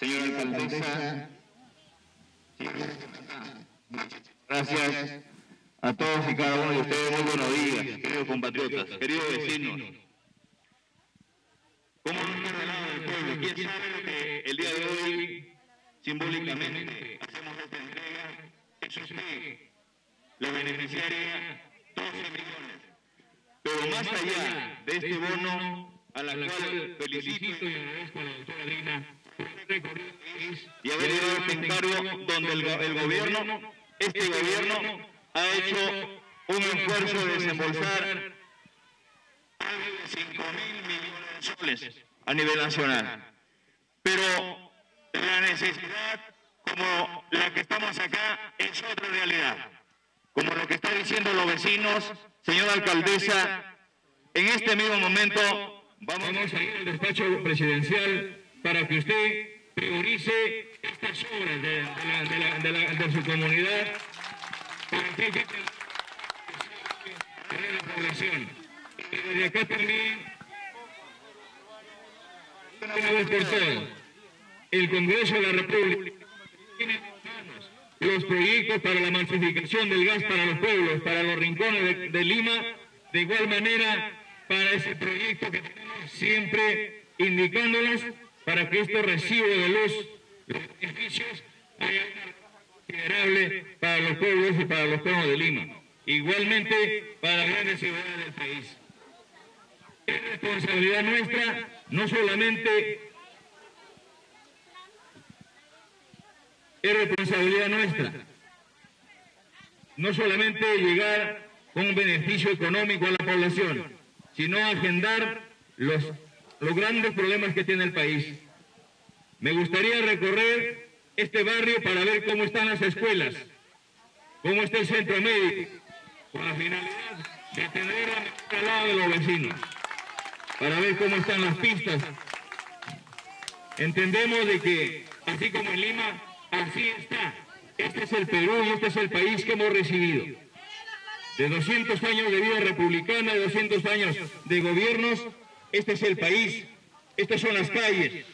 señora alcaldesa, gracias a todos y cada uno de ustedes. Muy buenos días, queridos compatriotas, queridos vecinos. ¿Cómo no del lado del pueblo? ¿Quién sabe lo que el día de hoy simbólicamente hacemos esta entrega? Es usted, la beneficiaria, 12 millones. Pero más allá de este bono, a la cual felicito y agradezco a la doctora Lina y haber llevado este encargo donde el, gobierno, este gobierno, ha hecho un esfuerzo de desembolsar algo de 5 mil millones de soles a nivel nacional. Pero la necesidad como la que estamos acá es otra realidad. Como lo que están diciendo los vecinos, señora alcaldesa, en este mismo momento vamos a ir al despacho presidencial para que usted priorice estas obras de, su comunidad para que la población. Y desde acá también, una vez por todas, el Congreso de la República tiene los proyectos para la masificación del gas para los pueblos, para los rincones de, Lima, de igual manera para ese proyecto que tenemos siempre indicándolas para que estos recibos de luz, los beneficios, haya considerable para los pueblos y para los pueblos de Lima. Igualmente para grandes ciudades del país. Es responsabilidad nuestra no solamente es responsabilidad nuestra no solamente llegar con un beneficio económico a la población, sino agendar los los grandes problemas que tiene el país. Me gustaría recorrer este barrio para ver cómo están las escuelas, cómo está el centro médico, con la finalidad de tener al lado de los vecinos, para ver cómo están las pistas. Entendemos de que, así como en Lima, así está. Este es el Perú y este es el país que hemos recibido. De 200 años de vida republicana, de 200 años de gobiernos, este es el país, estas son las calles,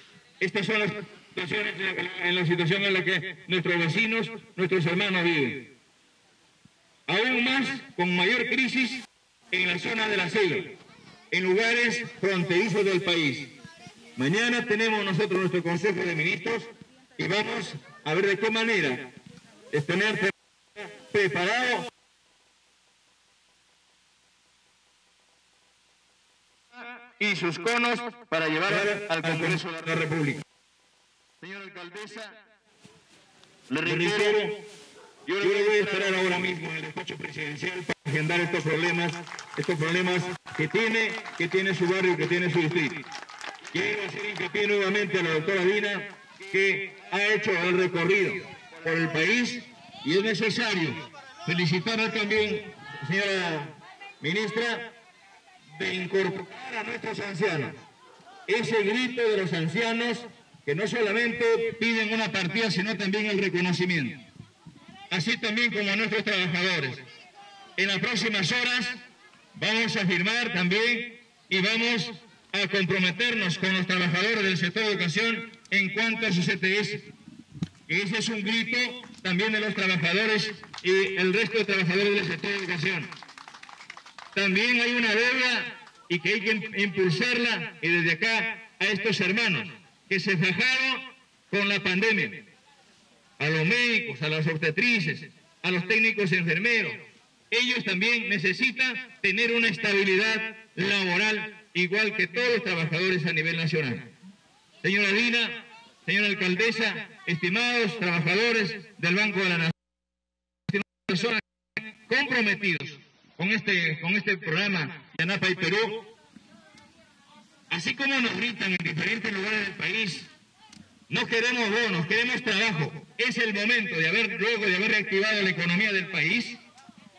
estas son las situaciones en la, situación en la que nuestros vecinos, nuestros hermanos viven. Aún más, con mayor crisis en la zona de la selva, en lugares fronterizos del país. Mañana tenemos nosotros nuestro Consejo de Ministros y vamos a ver de qué manera tener preparado y sus conos para llevar al Congreso de la República. Señora alcaldesa, le reitero, yo le voy a esperar ahora mismo en el despacho presidencial para agendar estos problemas, estos problemas que tiene, que tiene su barrio que tiene su distrito. Quiero hacer hincapié nuevamente a la doctora Dina que ha hecho el recorrido por el país y es necesario felicitarla también, señora ministra, de incorporar a nuestros ancianos. Ese grito de los ancianos que no solamente piden una partida, sino también el reconocimiento. Así también como a nuestros trabajadores. En las próximas horas vamos a firmar también y vamos a comprometernos con los trabajadores del sector de educación en cuanto a su CTS. Ese es un grito también de los trabajadores y el resto de trabajadores del sector de educación. También hay una deuda y que hay que impulsarla y desde acá a estos hermanos que se fajaron con la pandemia, a los médicos, a las obstetrices, a los técnicos enfermeros. Ellos también necesitan tener una estabilidad laboral igual que todos los trabajadores a nivel nacional. Señora Dina, señora alcaldesa, estimados trabajadores del Banco de la Nación, personas comprometidos con este, con este programa de y Perú, así como nos gritan en diferentes lugares del país, no queremos bonos, queremos trabajo. Es el momento de haber, luego de haber reactivado la economía del país,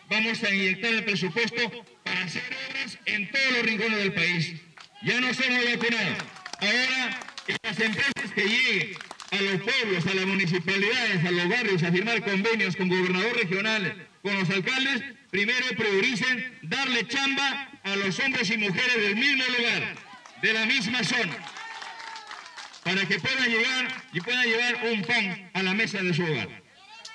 vamos a inyectar el presupuesto para hacer obras en todos los rincones del país. Ya nos hemos vacunado. Ahora, las empresas que lleguen a los pueblos, a las municipalidades, a los barrios, a firmar convenios con gobernadores regionales, con los alcaldes, primero prioricen darle chamba a los hombres y mujeres del mismo lugar, de la misma zona. para que pueda llegar y pueda llevar un pan a la mesa de su hogar.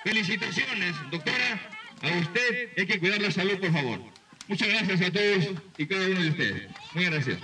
Felicitaciones, doctora. A usted hay que cuidar la salud, por favor. Muchas gracias a todos y cada uno de ustedes. Muy gracias.